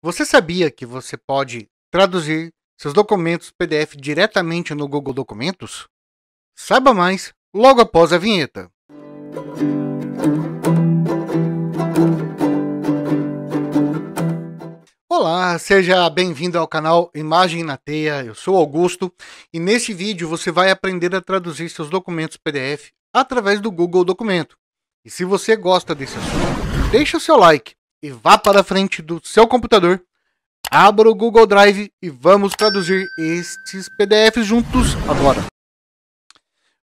Você sabia que você pode traduzir seus documentos PDF diretamente no Google Documentos? Saiba mais logo após a vinheta. Olá, seja bem-vindo ao canal Imagem na Teia. Eu sou Augusto e neste vídeo você vai aprender a traduzir seus documentos PDF através do Google Documento. E se você gosta desse assunto, deixe o seu like e vá para a frente do seu computador, abra o Google Drive e vamos traduzir estes PDFs juntos agora.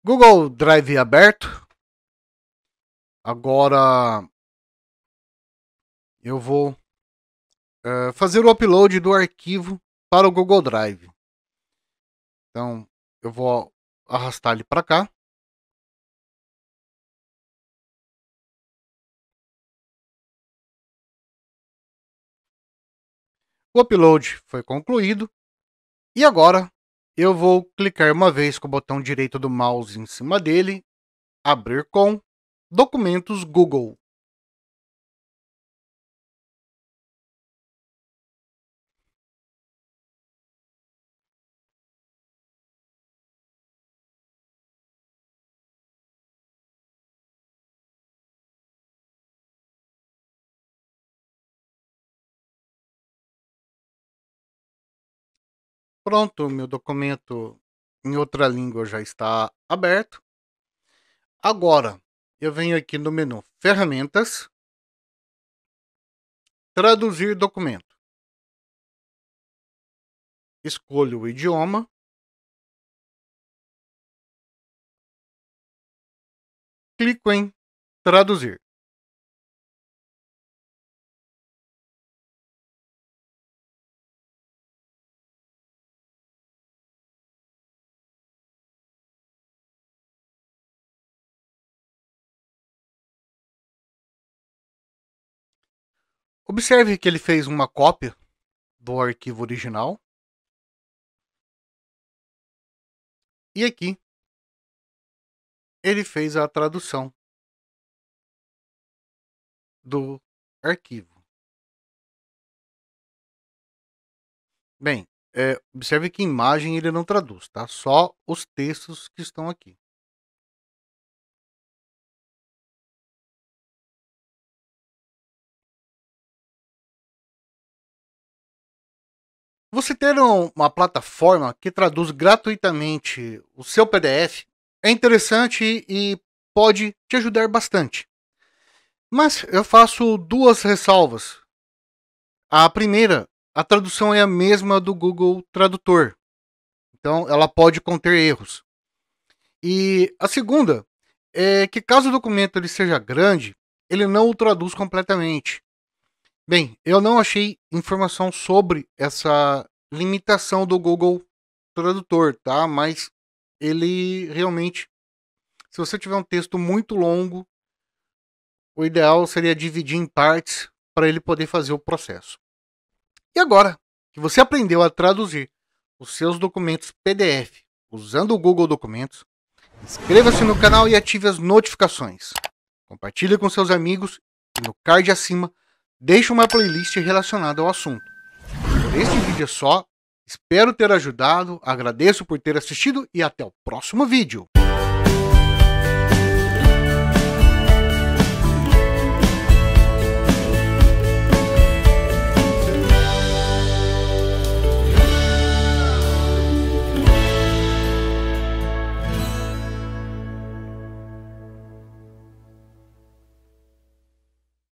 Google Drive aberto. Agora eu vou uh, fazer o upload do arquivo para o Google Drive. Então eu vou arrastar ele para cá. O upload foi concluído. E agora eu vou clicar uma vez com o botão direito do mouse em cima dele, abrir com Documentos Google. Pronto, meu documento em outra língua já está aberto. Agora, eu venho aqui no menu Ferramentas, Traduzir documento. Escolho o idioma. Clico em Traduzir. Observe que ele fez uma cópia do arquivo original. E aqui ele fez a tradução do arquivo. Bem, é, observe que imagem ele não traduz, tá? Só os textos que estão aqui. Você ter uma plataforma que traduz gratuitamente o seu PDF é interessante e pode te ajudar bastante. Mas eu faço duas ressalvas. A primeira, a tradução é a mesma do Google Tradutor. Então ela pode conter erros. E a segunda é que caso o documento ele seja grande, ele não o traduz completamente. Bem, eu não achei informação sobre essa limitação do Google Tradutor, tá? Mas ele realmente, se você tiver um texto muito longo, o ideal seria dividir em partes para ele poder fazer o processo. E agora que você aprendeu a traduzir os seus documentos PDF usando o Google Documentos, inscreva-se no canal e ative as notificações. Compartilhe com seus amigos e no card acima deixe uma playlist relacionada ao assunto. Por este vídeo é só, espero ter ajudado, agradeço por ter assistido e até o próximo vídeo.